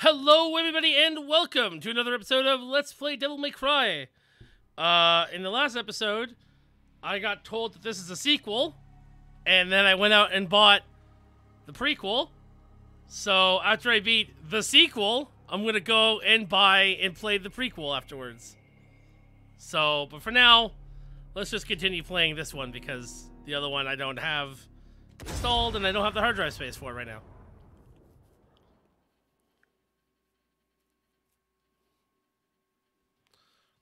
Hello, everybody, and welcome to another episode of Let's Play Devil May Cry. Uh, in the last episode, I got told that this is a sequel, and then I went out and bought the prequel. So after I beat the sequel, I'm gonna go and buy and play the prequel afterwards. So, but for now, let's just continue playing this one because the other one I don't have installed and I don't have the hard drive space for right now.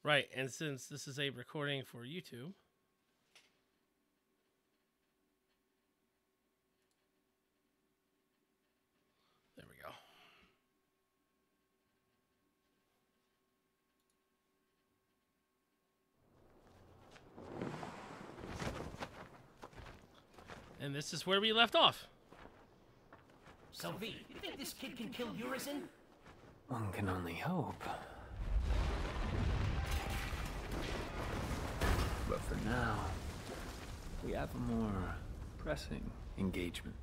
Right, and since this is a recording for YouTube, there we go. And this is where we left off. So V, you think this kid can kill Urizen? One can only hope. But for now, we have a more pressing engagement.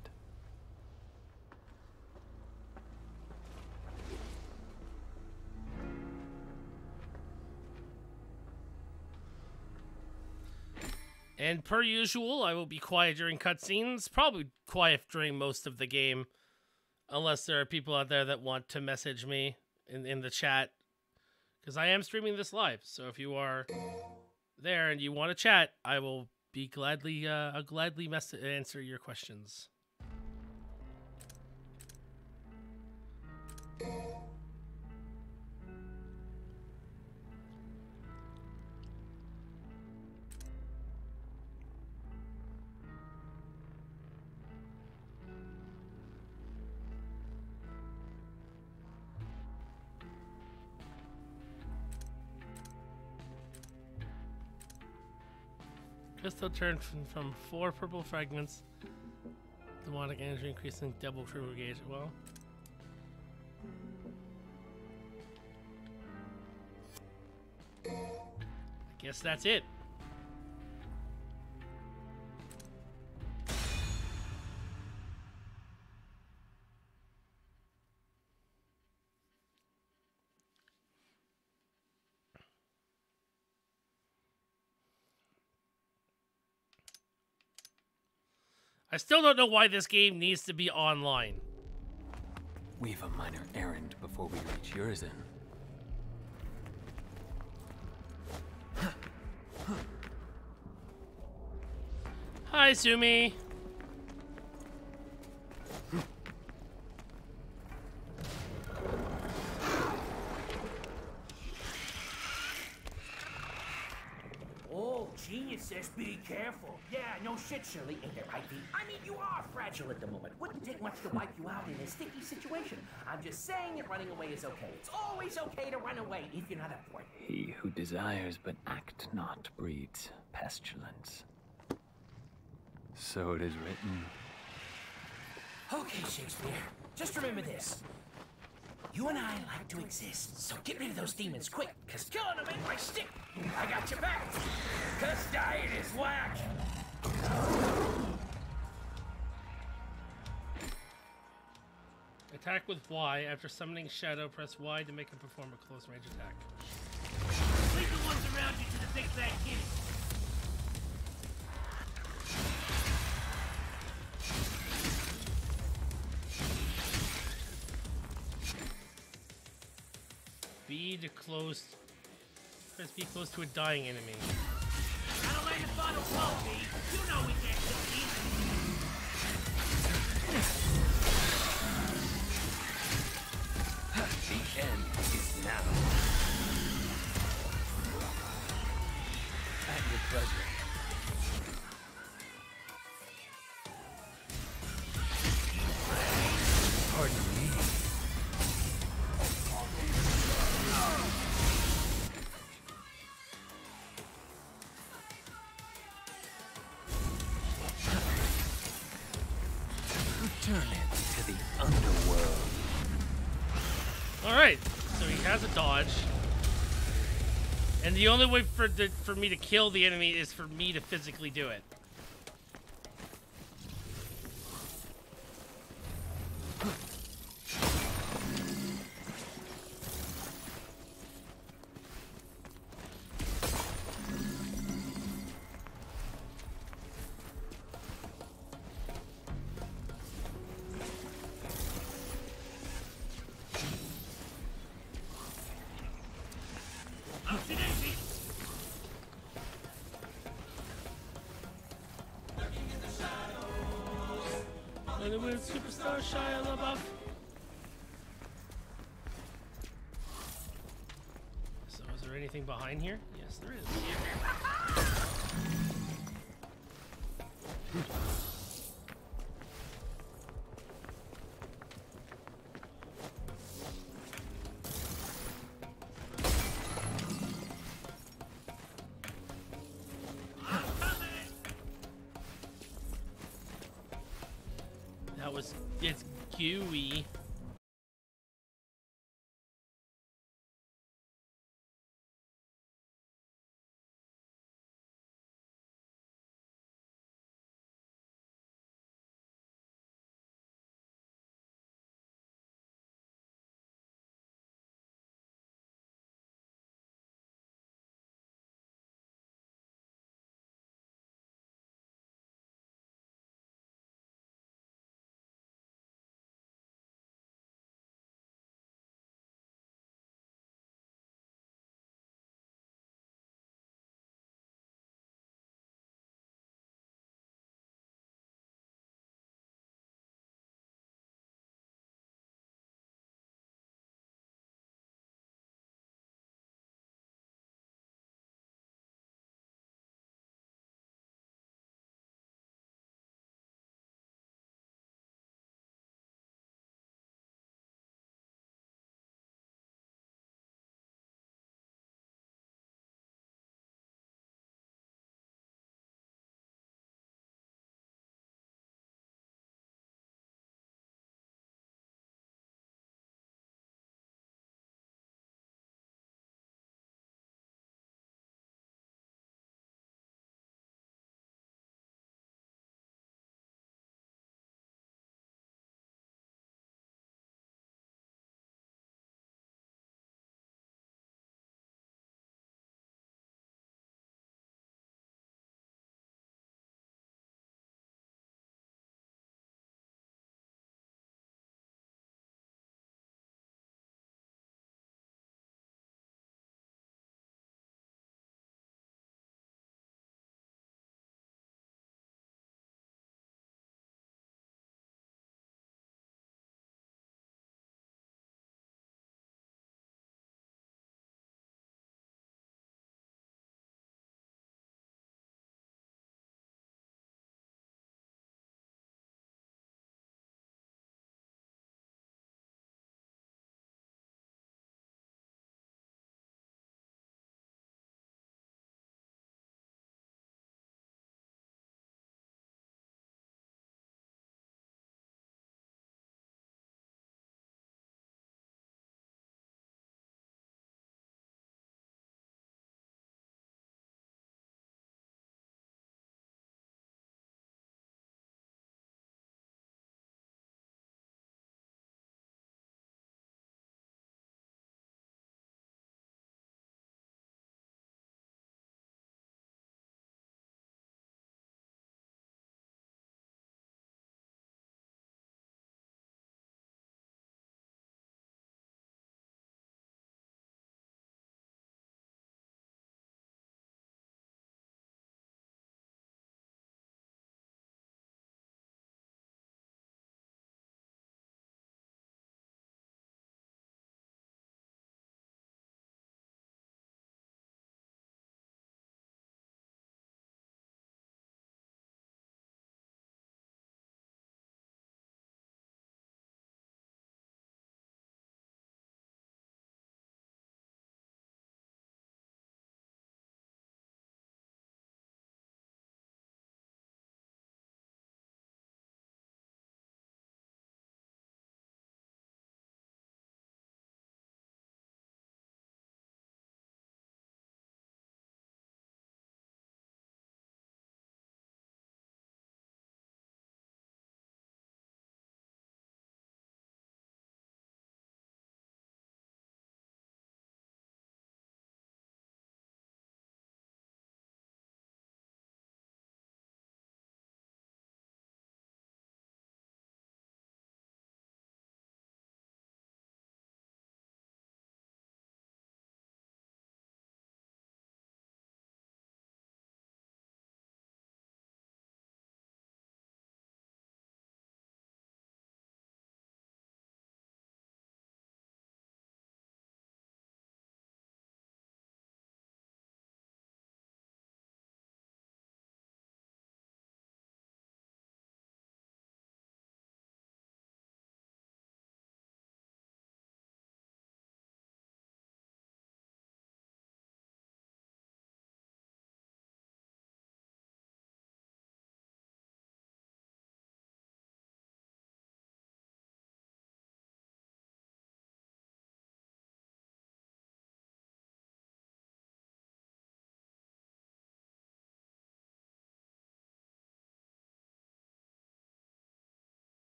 And per usual, I will be quiet during cutscenes, probably quiet during most of the game, unless there are people out there that want to message me in, in the chat, because I am streaming this live. So if you are there and you want to chat, I will be gladly, uh, I'll gladly mess- answer your questions. Crystal turned from, from four purple fragments. Demonic energy increasing double triple gauge. Well, I guess that's it. I still don't know why this game needs to be online. We've a minor errand before we reach Urizen. Hi, Sumi. Oh, genius says be careful. Yeah, no shit, Shirley. Ain't that right, V? I mean, you are fragile at the moment. Wouldn't take much to wipe you out in a sticky situation. I'm just saying that running away is okay. It's always okay to run away if you're not up for it. He who desires but act not breeds pestilence. So it is written. Okay, Shakespeare. Just remember this. You and I like to exist, so get rid of those demons quick, cause killing them ain't my stick. I got your back. Cause dying is whack. Attack with Y. After summoning Shadow, press Y to make him perform a close range attack. Leave the ones around you to the big bad kitty. B to close. Press B close to a dying enemy. Gotta land the final blow, V. You know we can't kill demons. The end is now. At your pleasure. Has a dodge. And the only way for the, for me to kill the enemy is for me to physically do it. There here? Yes, there is. That was it's gooey.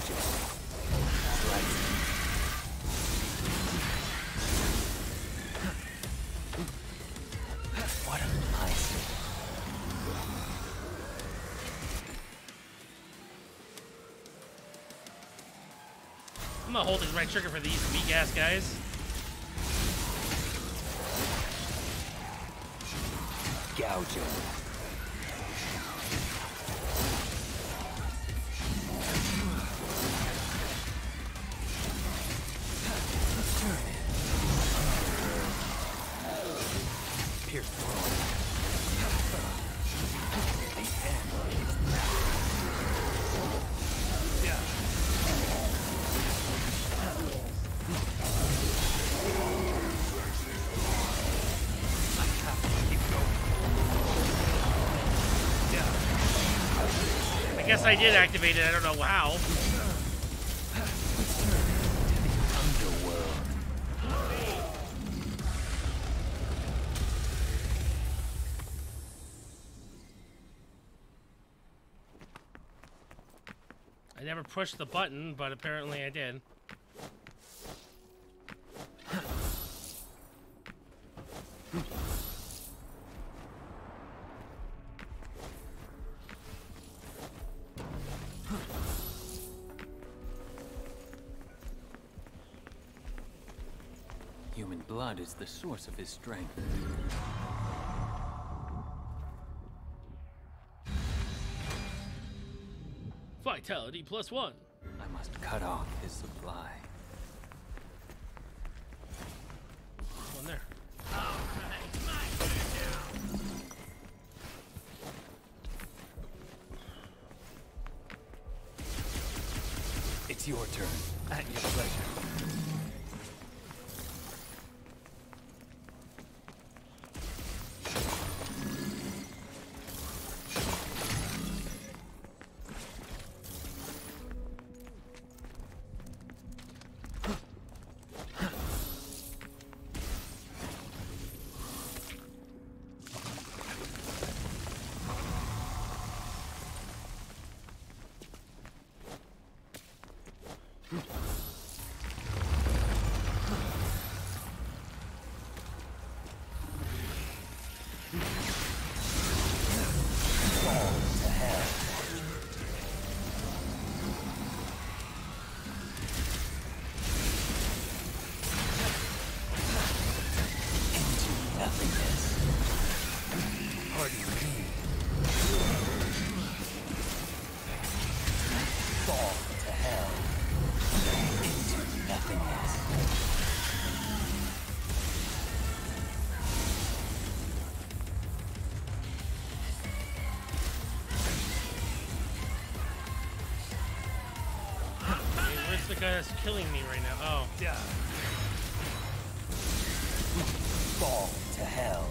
Saying? I'm not holding the right trigger for these weak ass guys. Gouging. I did activate it. I don't know how. I never pushed the button, but apparently I did. Is the source of his strength. Vitality plus one. I must cut off his supply. One there. It's your turn. At your pleasure. That's killing me right now? Oh, Yeah. Fall to hell.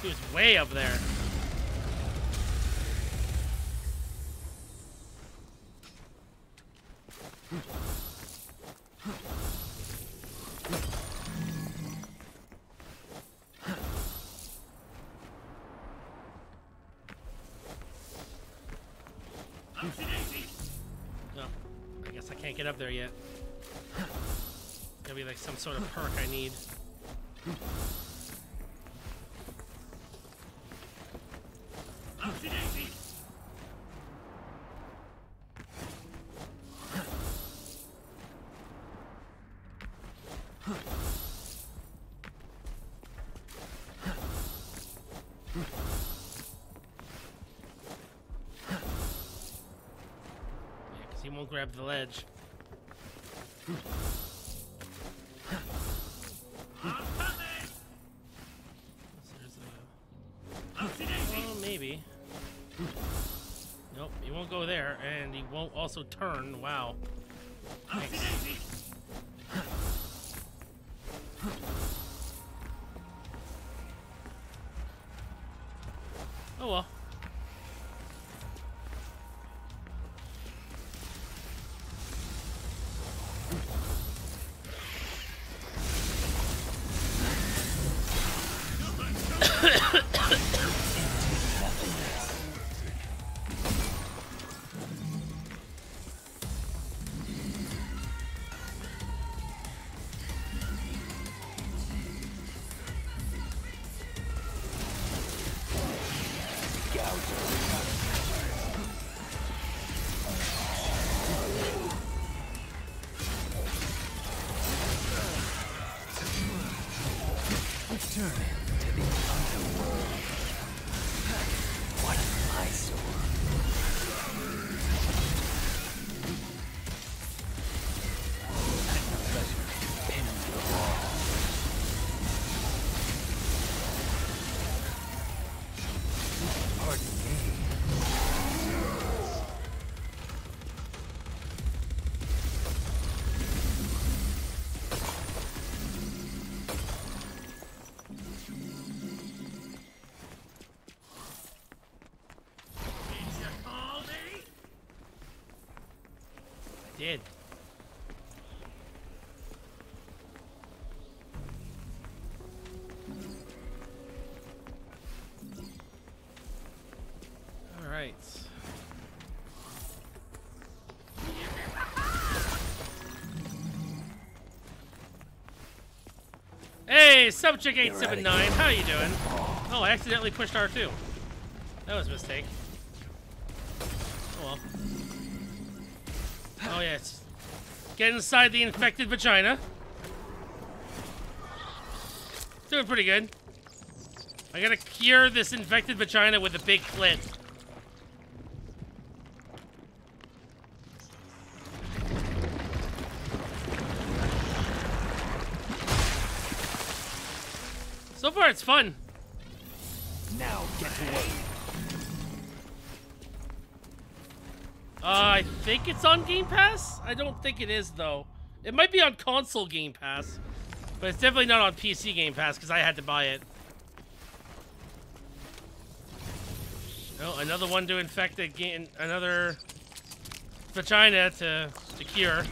he was way up there. There yet. Gotta be like some sort of perk I need. Grab the ledge. Maybe. Nope, he won't go there, and he won't also turn. Wow. Thanks. Did. All right. Hey, Subchick eight seven nine, how are you doing? Oh, I accidentally pushed R2. That was a mistake. Get inside the infected vagina. Doing pretty good. I gotta cure this infected vagina with a big clit. So far, it's fun. Now get to work. Uh, I think it's on Game Pass. I don't think it is though. It might be on console Game Pass, but it's definitely not on PC Game Pass because I had to buy it. Oh, another one to infect again. Another vagina to to cure.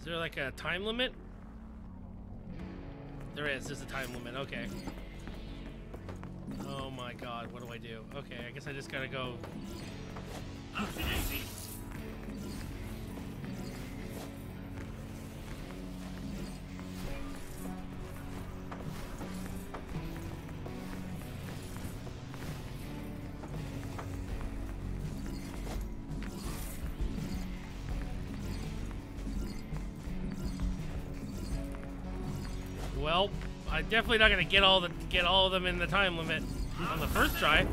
Is there like a time limit? There is. There's a time limit. Okay. Oh my god, what do I do? Okay, I guess I just gotta go. I'm definitely not gonna get all the get all of them in the time limit on the first try.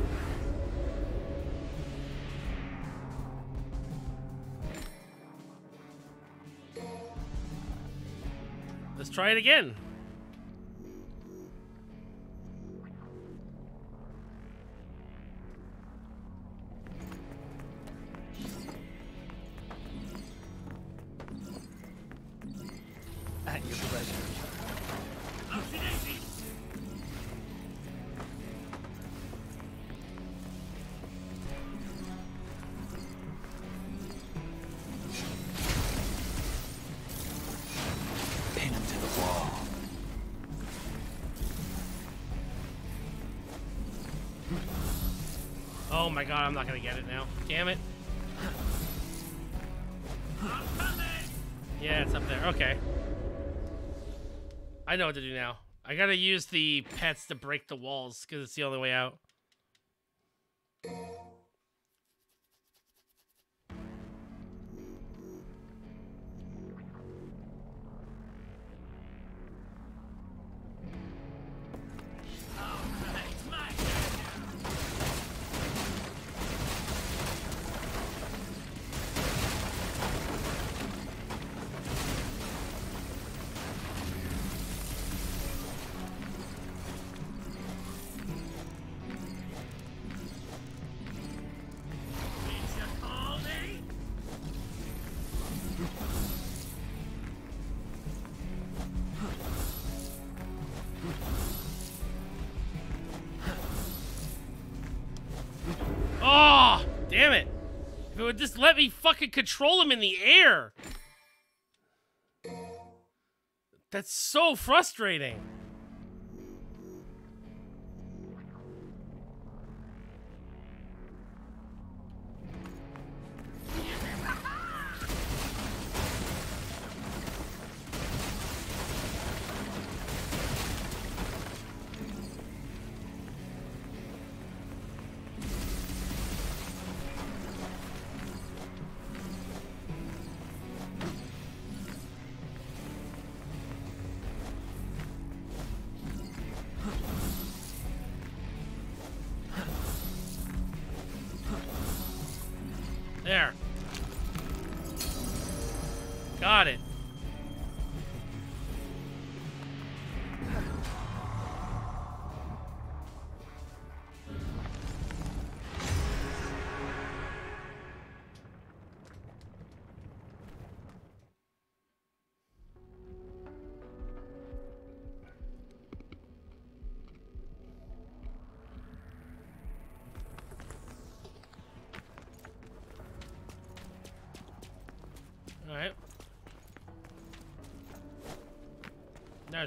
Let's try it again. God, I'm not gonna get it now. Damn it. Yeah, it's up there. Okay. I know what to do now. I gotta use the pets to break the walls because it's the only way out. Let me fucking control him in the air. That's so frustrating.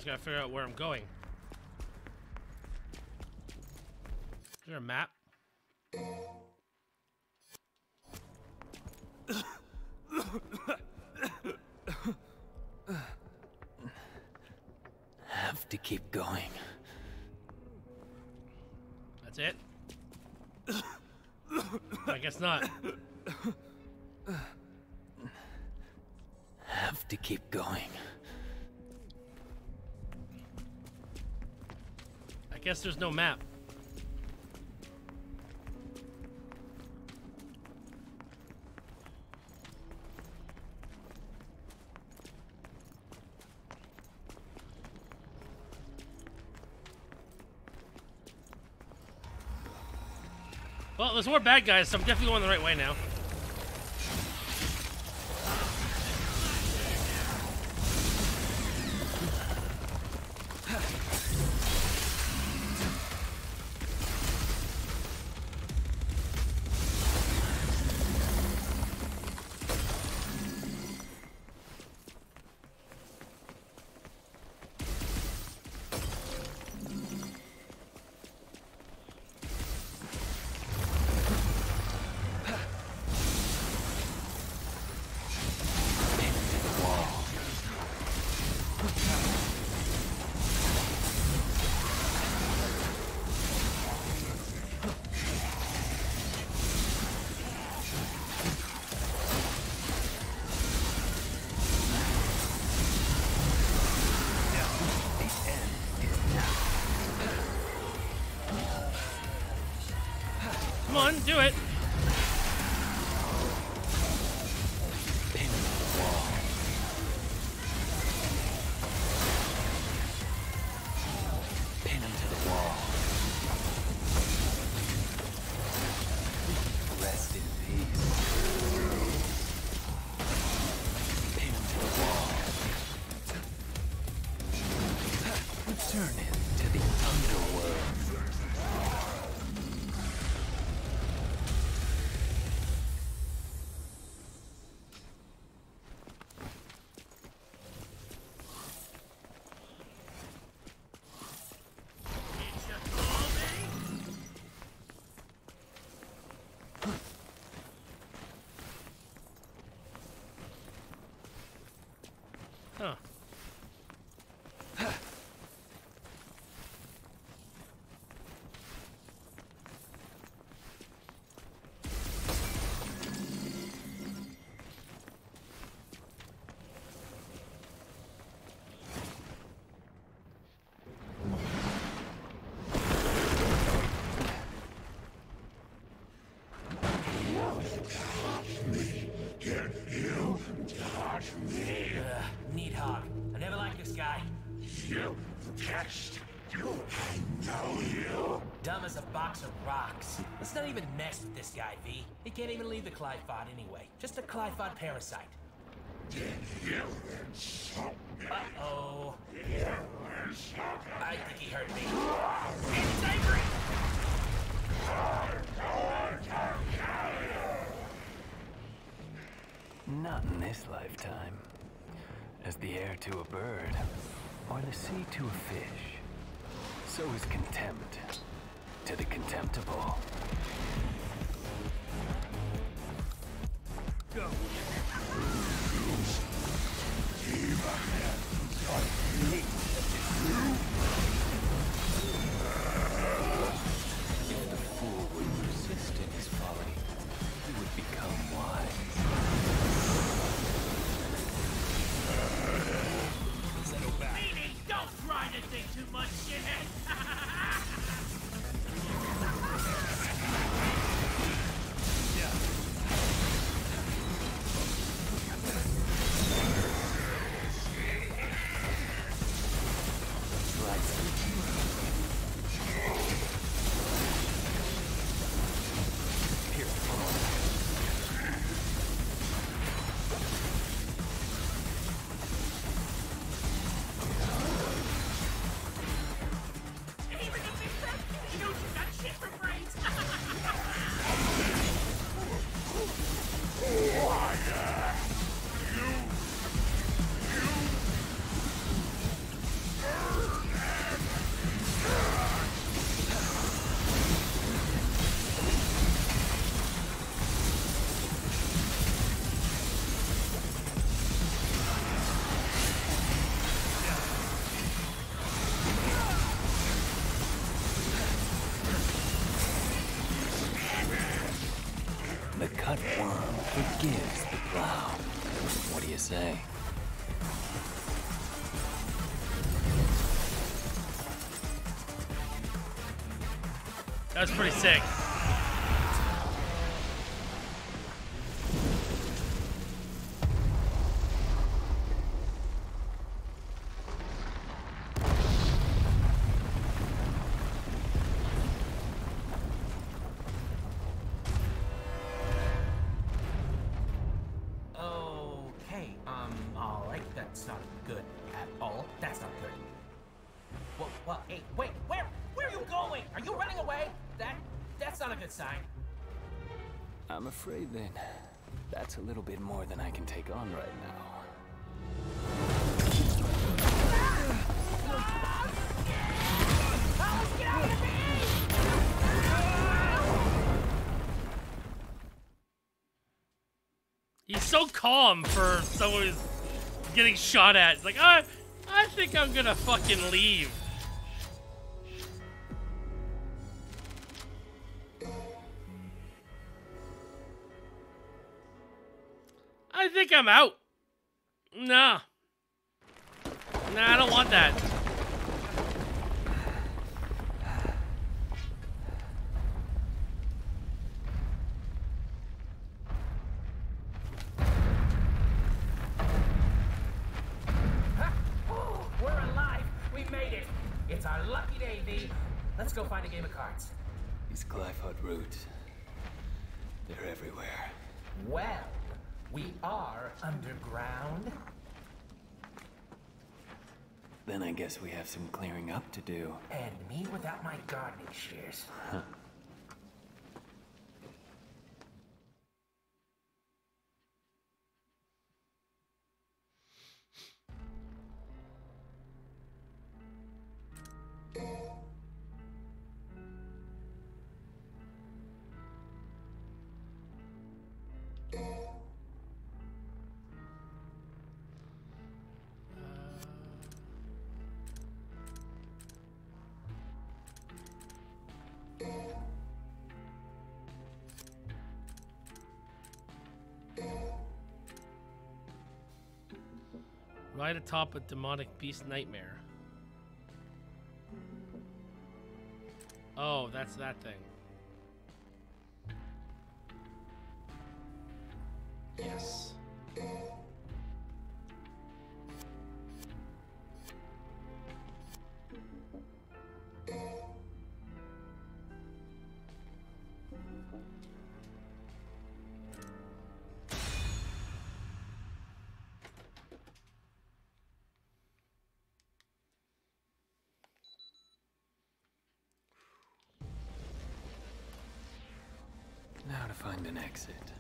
Just gotta figure out where I'm going. Is there a map? Have to keep going. That's it? I guess not. Have to keep going. Guess there's no map. Well, there's more bad guys, so I'm definitely going the right way now. Return him even mess with this guy, V. He can't even leave the Qliphoth anyway. Just a Qliphoth parasite. Uh-oh. I think he hurt me. It's Avery! Not in this lifetime. As the air to a bird, or the sea to a fish, so is contempt to the contemptible. If That's that's not a good sign. I'm afraid then that's a little bit more than I can take on right now. He's so calm for someone who's getting shot at. He's like, I, I think I'm gonna fucking leave. Think I'm out. Nah. Nah, I don't want that. We're alive. We made it. It's our lucky day, V. Let's go find a game of cards. These Qliphoth roots, they're everywhere. Well, we are underground. Then I guess we have some clearing up to do. And me without my gardening shears. Right atop a demonic beast nightmare. Oh, that's that thing. To find an exit.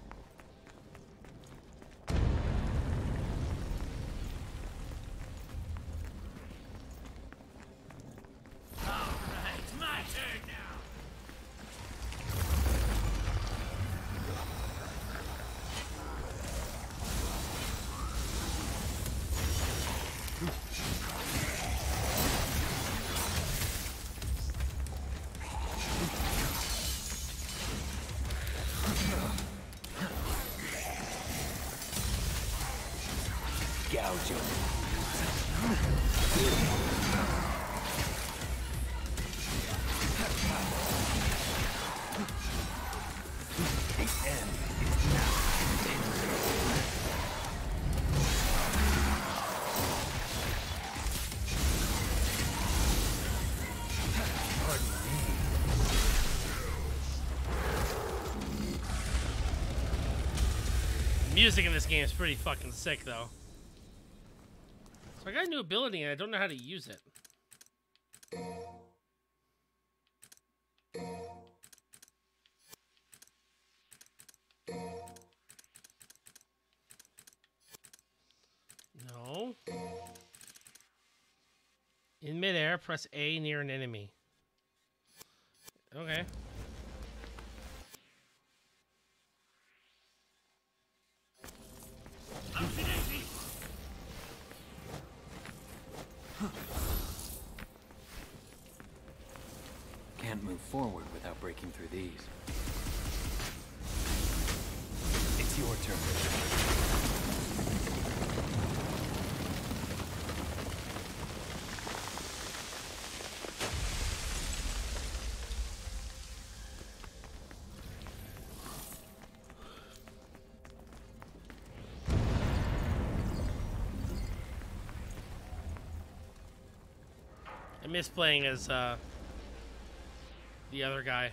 Now. Music in this game is pretty fucking sick, though. Ability and I don't know how to use it. No. In midair, press A near an enemy. Okay. I miss playing as uh, the other guy.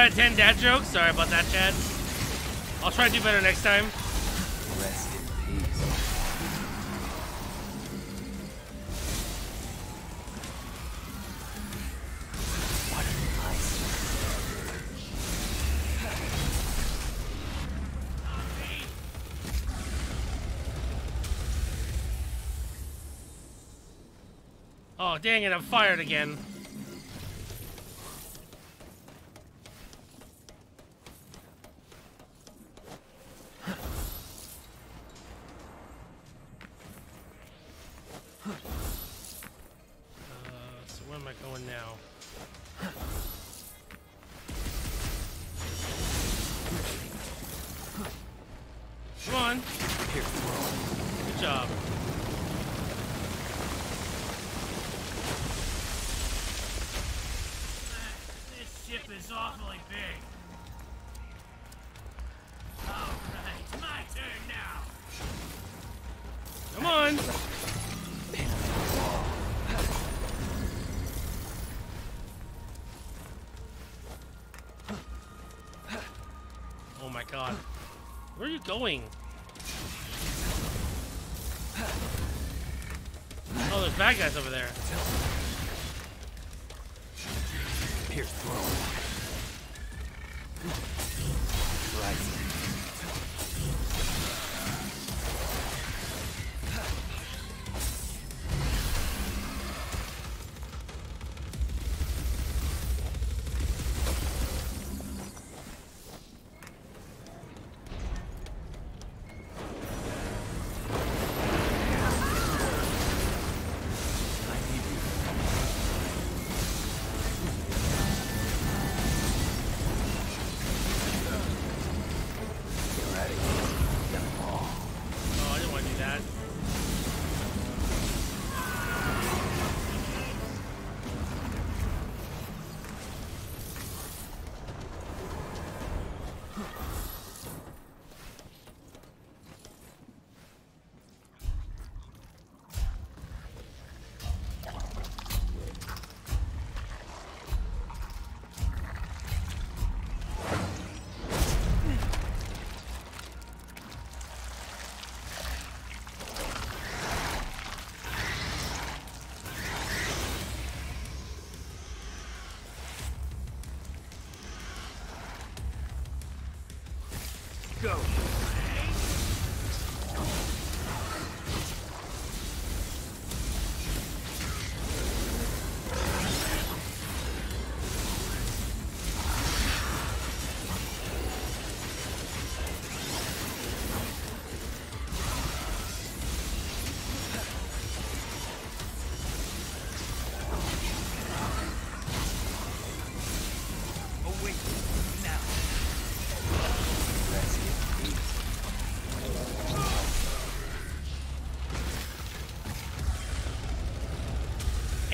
Out of ten dad jokes. Sorry about that, Chad. I'll try to do better next time. Rest in peace. What an ice. Oh, dang it, I'm fired again. Going?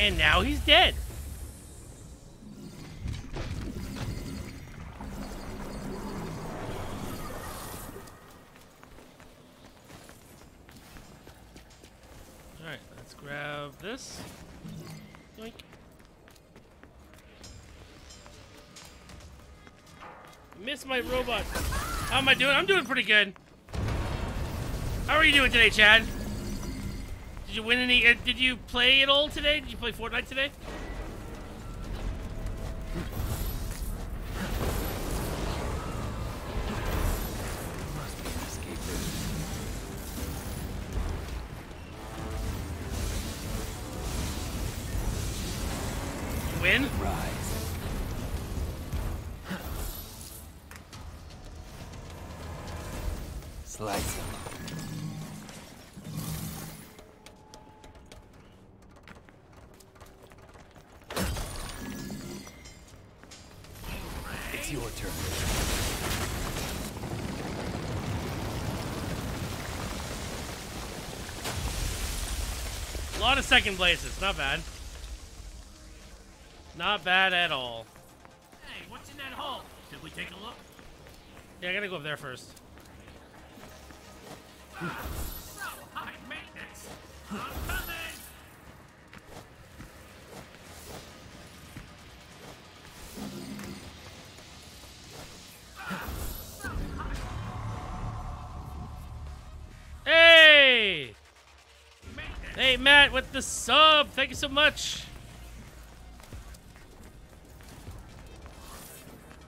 And now he's dead. Alright, let's grab this. Yoink. Miss my robot. How am I doing? I'm doing pretty good. How are you doing today, Chad? Did you win any? Uh, did you play at all today? Did you play Fortnite today? It's your turn. A lot of second places. Not bad. Not bad at all. Hey, what's in that hole? Did we take a look? Yeah, I gotta go up there first. with the sub. Thank you so much.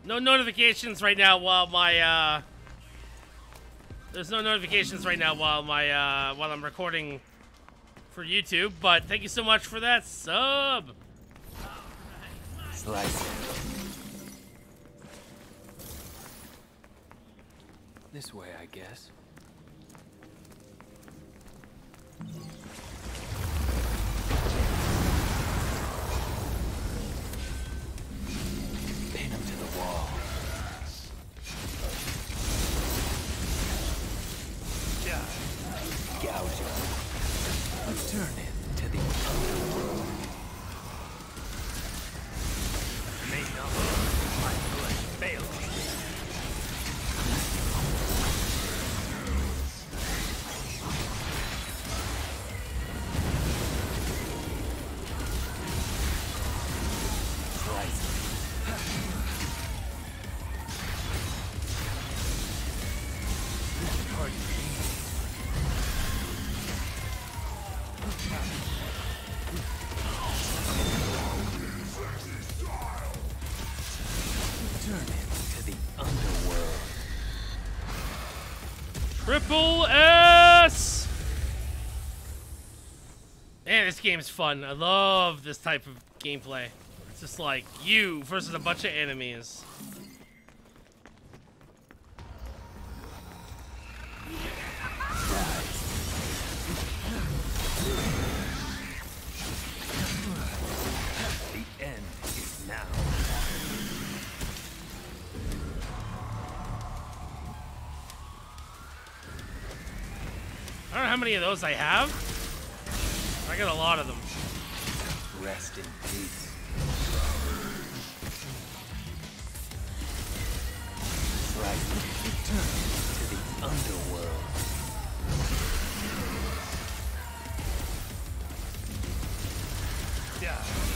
No notifications right now while my, uh... There's no notifications right now while my, uh, while I'm recording for YouTube, but thank you so much for that sub. Slice. This way, I guess. Wall. Triple S! Man, this game's fun. I love this type of gameplay. It's just like you versus a bunch of enemies. How many of those I have. I got a lot of them. Rest in peace. To the underworld. Die.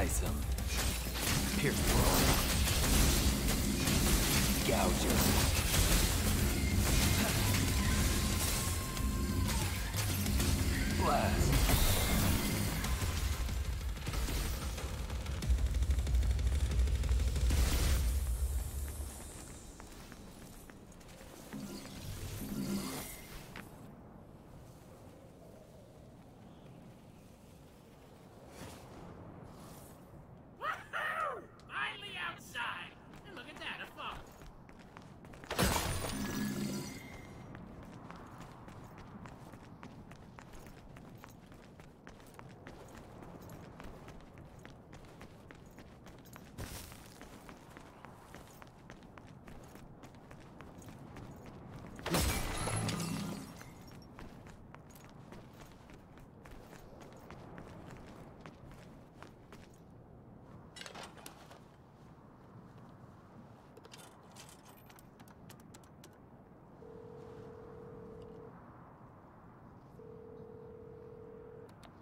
Slice him. Pierce through. Gouge him.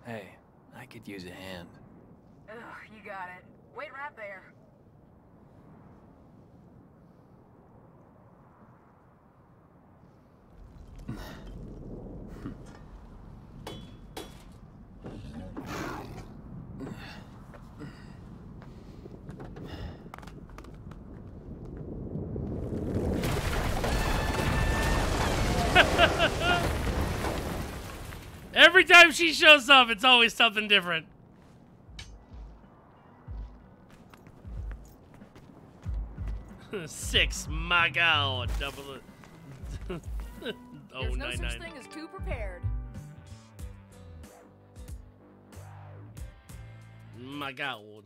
Hey, I could use a hand. Ugh, you got it. Wait right there. Every time she shows up, it's always something different. Six, my god, double it. oh, There's no oh, nine, such nine. thing as too prepared. My god.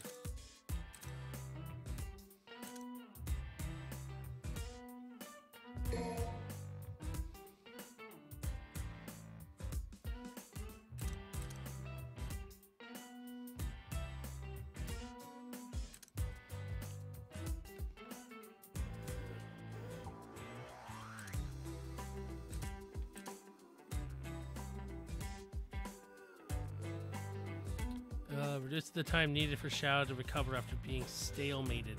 The time needed for Shadow to recover after being stalemated.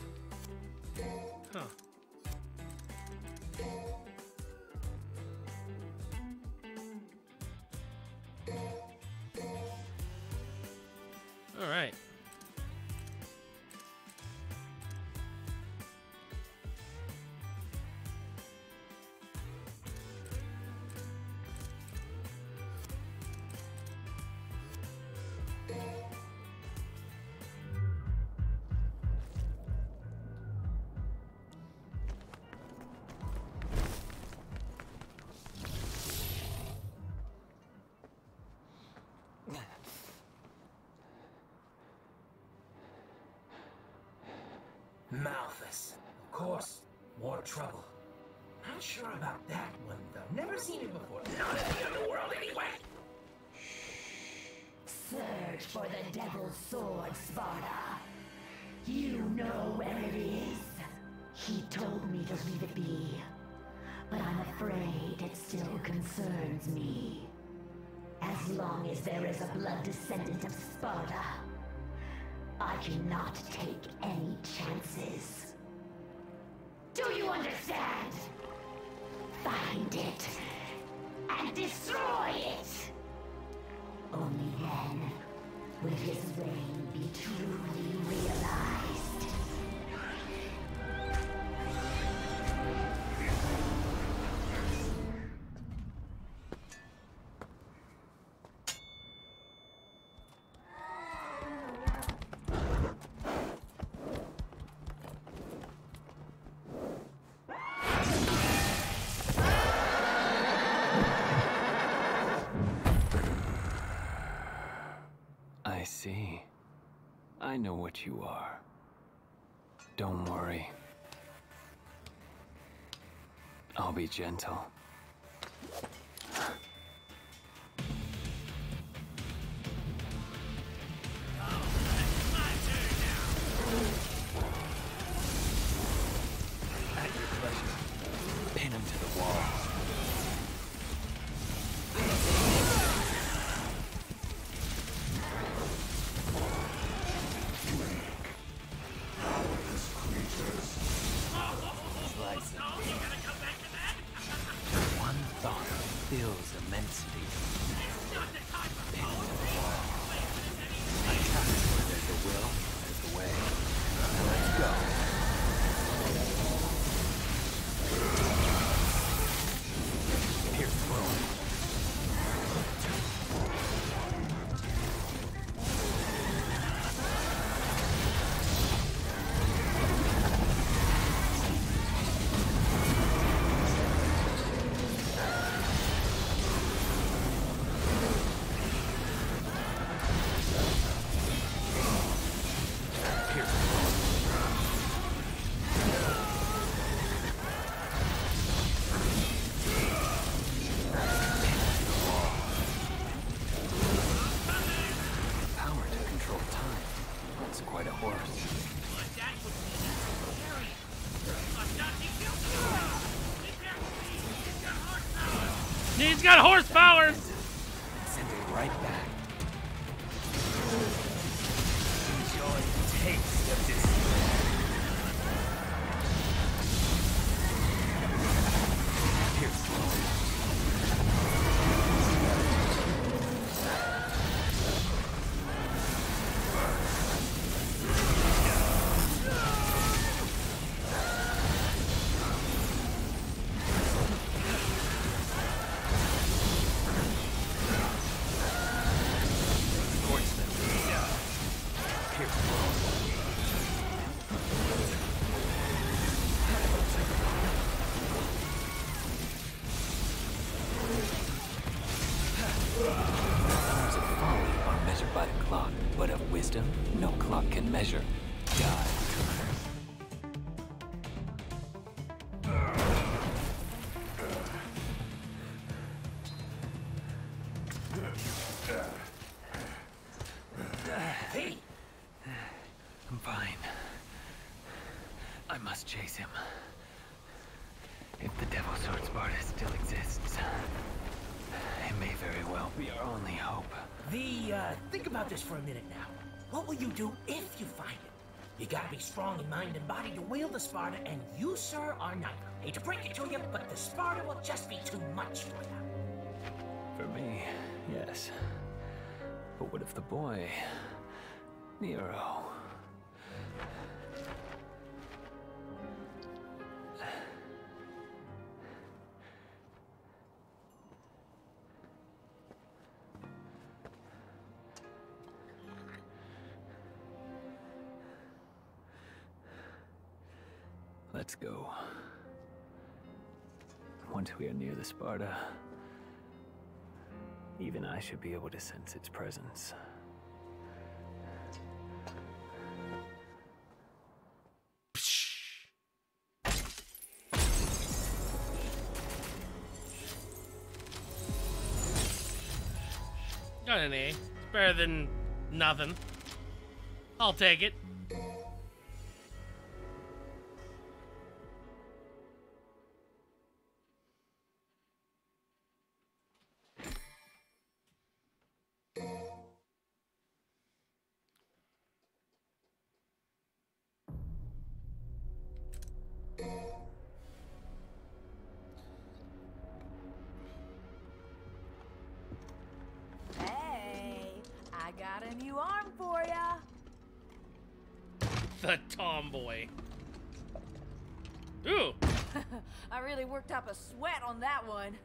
Malthus. Of course. More trouble. Not sure about that one, though. Never seen it before. Not in the underworld, anyway. Search for the Devil's Sword, Sparta. You know where it is. He told me to leave it be. But I'm afraid it still concerns me. As long as there is a blood descendant of Sparta, I cannot take any chances. Find it and destroy it. Only then will his reign be truly know what you are. Don't worry. I'll be gentle. Got horsepower. no clock can measure dies. Mind and body to wield the Sparta, and you, sir, are not. Hate to break it to you, but the Sparta will just be too much for you. For me, yes. But what if the boy, Nero, Let's go. Once we are near the Sparta, even I should be able to sense its presence. Got an A. It's better than nothing. I'll take it. The tomboy. Ooh. I really worked up a sweat on that one.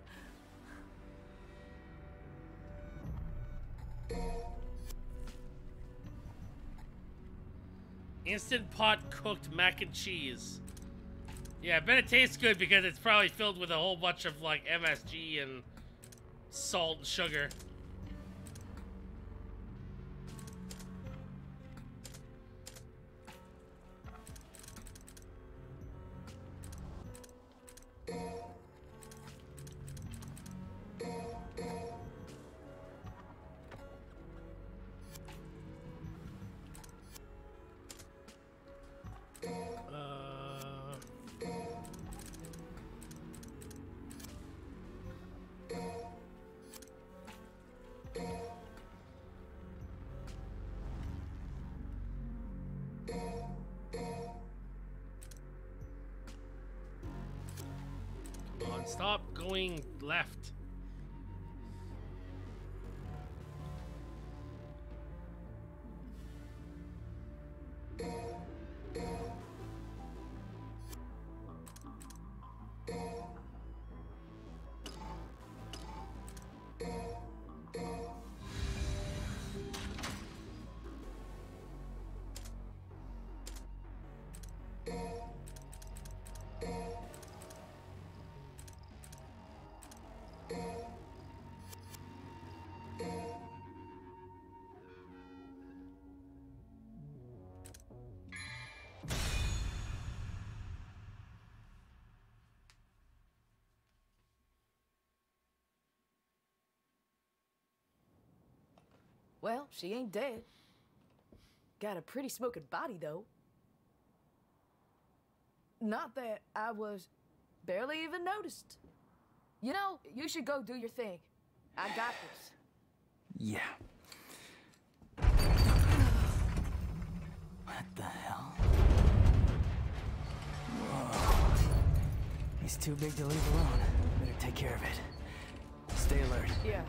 Instant pot cooked mac and cheese. Yeah, I bet it tastes good because it's probably filled with a whole bunch of like MSG and salt and sugar. Well, she ain't dead. Got a pretty smoking body, though. Not that I was barely even noticed. You know, you should go do your thing. I got this. Yeah. What the hell? Whoa. He's too big to leave alone. Better take care of it. Stay alert. Yeah.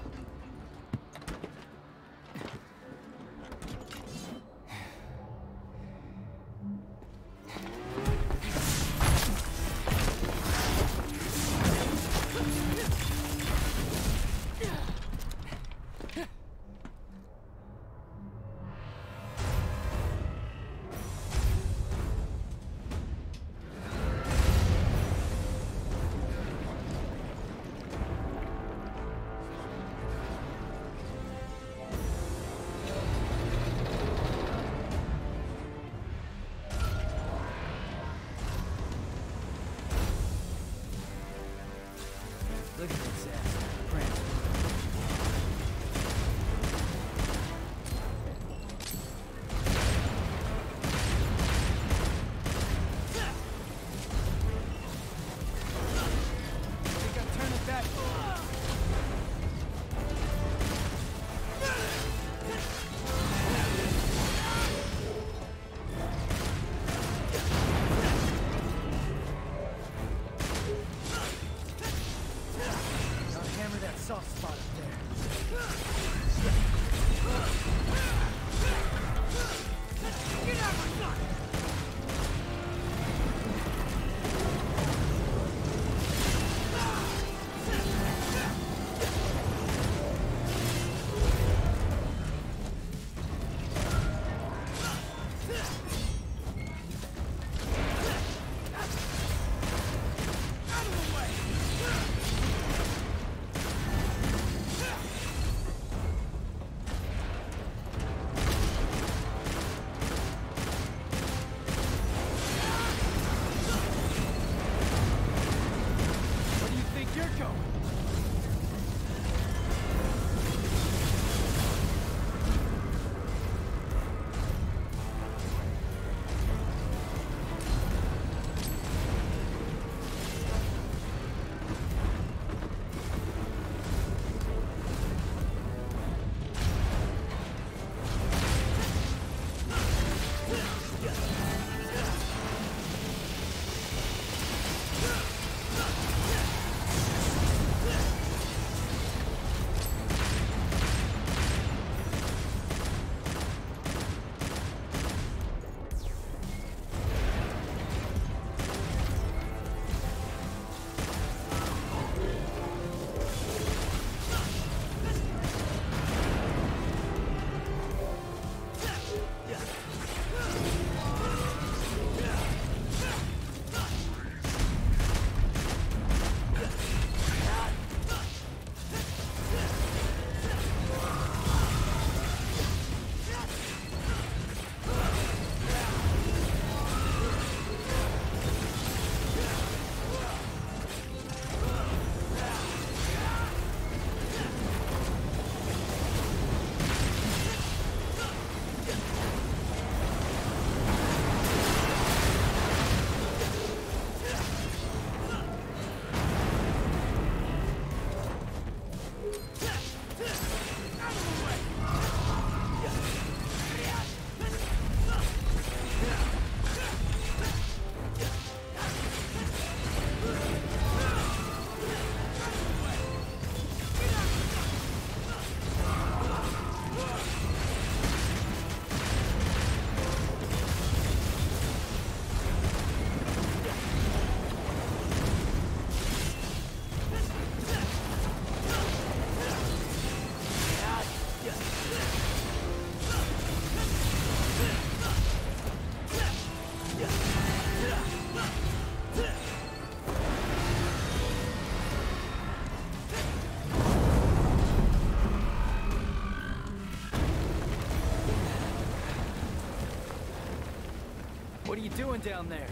Doing down there?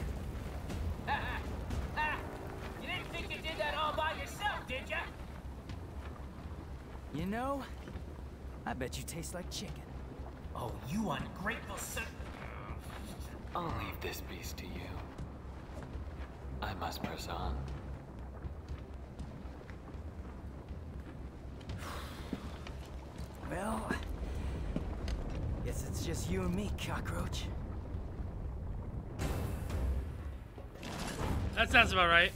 you didn't think you did that all by yourself, did ya? You know, I bet you taste like chicken. Oh, you ungrateful son. I'll leave this beast to you. I must press on. Well, guess it's just you and me, cockroach. That sounds about right.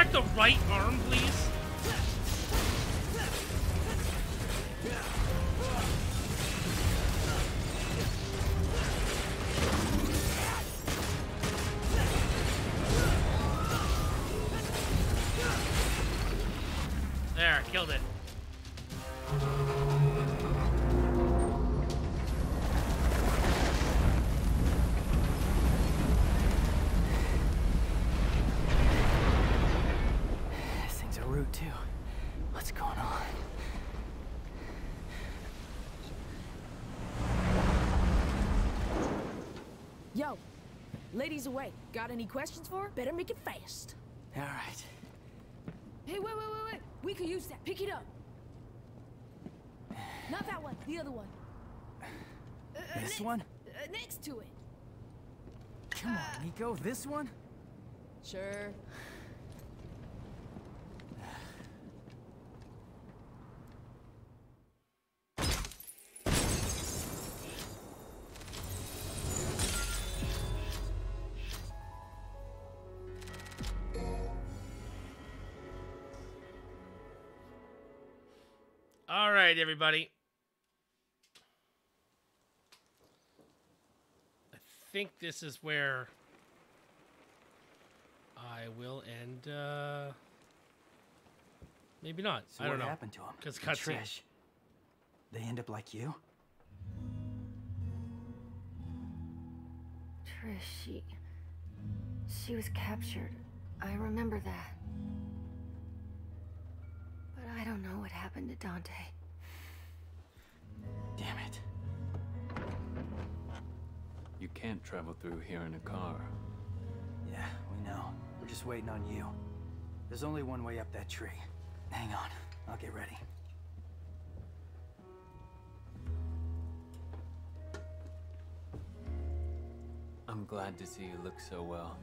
Attack the right arm, please? There, killed it. Got any questions for her? Better make it fast. All right. Hey, wait, wait, wait, wait. We could use that. Pick it up. Not that one. The other one. Uh, uh, This ne- one? Uh, next to it. Come on, Nico. This one? Sure. Right, everybody. I think this is where I will end. Uh, maybe not. So I don't what know. happened to him? Because cutscene. Trish. They end up like you? Trish, she. She was captured. I remember that. But I don't know what happened to Dante. Damn it. You can't travel through here in a car. Yeah, we know. We're just waiting on you. There's only one way up that tree. Hang on. I'll get ready. I'm glad to see you look so well.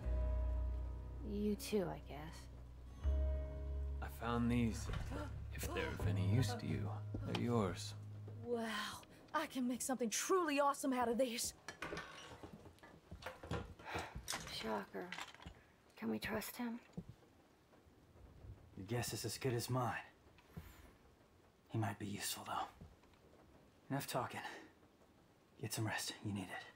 You too, I guess. I found these. If they're of any use to you, they're yours. Wow. I can make something truly awesome out of this. Shocker. Can we trust him? Your guess is as good as mine. He might be useful, though. Enough talking. Get some rest. You need it.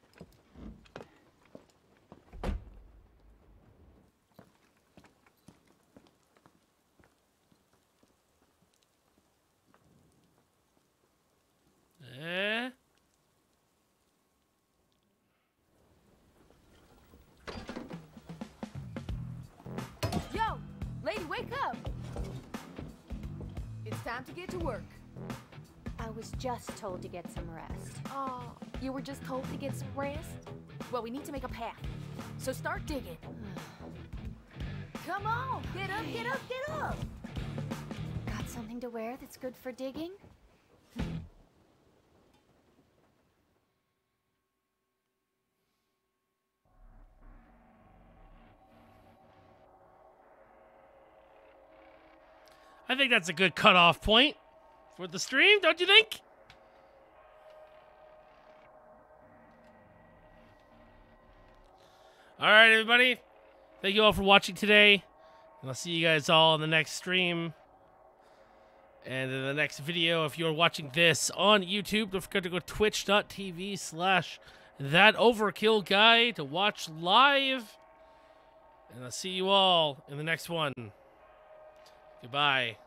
Just told to get some rest. Oh, you were just told to get some rest? Well, we need to make a path. So start digging. Come on, get up, get up, get up. Got something to wear that's good for digging? I think that's a good cutoff point for the stream, don't you think? All right, everybody. Thank you all for watching today. And I'll see you guys all in the next stream. And in the next video, if you're watching this on YouTube, don't forget to go twitch.tv slash that overkill guy to watch live. And I'll see you all in the next one. Goodbye.